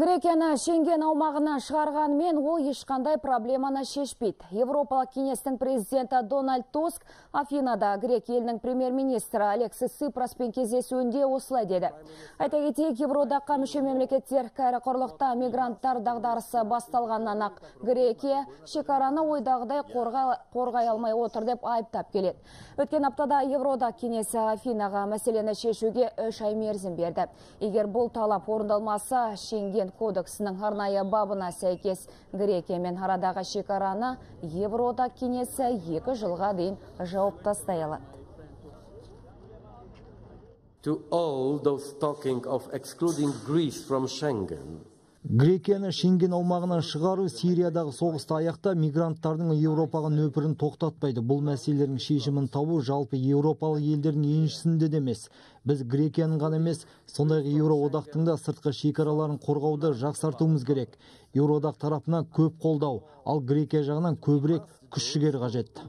Грекияны Шенген аумағынан шығарғанымен ол ешқандай проблеманы шешпейді. Европалық кеңестің президенті Дональд Туск Афинада Грек елінің премьер-министрі Алексис Сыпраспен кездесуінде осылай деді. Айта кетейік, Евродаққа мүше мемлекеттер кәрі құрлықта мигранттар дағдарысы басталғаннан ақ Грекия шекараны ойдағыдай қорғай алмай отыр деп айыптап келеді. Өткен аптада Евродақ кеңесі Афинаға мәселені шешуге үш ай мерзім берді. Егер бұл талап орындалмаса, Шенген кодексінің арнайы бабына сәйкес Грекиямен арадағы шекараны Евроодақ кеңесі екі жылға дейін жауып тастай алады. to all those talking of excluding Greece from Schengen. Грекияны Шенген аумағынан шығару Сириядағы соғысты аяқта мигранттардың Еуропаға нөпірін тоқтатпайды. Бұл мәселелердің шешімін табу жалпы еуропалық елдердің еншісінде де емес. Біз Грекияның ғана емес, сондай Еуроодақтың да сыртқы шекараларын қорғауды жақсартуымыз керек. Еуроодақ тарапынан көп қолдау, ал Грекия жағынан көбірек күш жігер қажет.